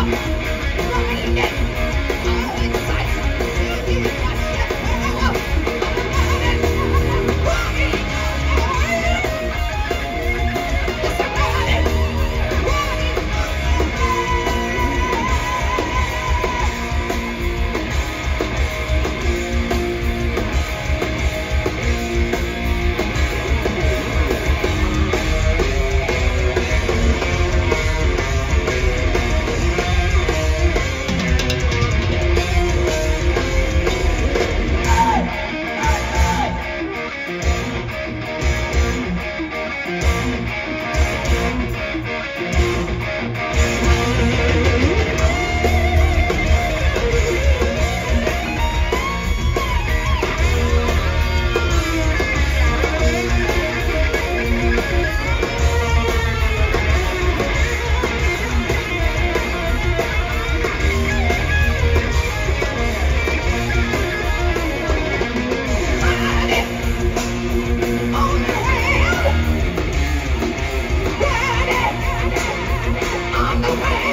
Thank you. away.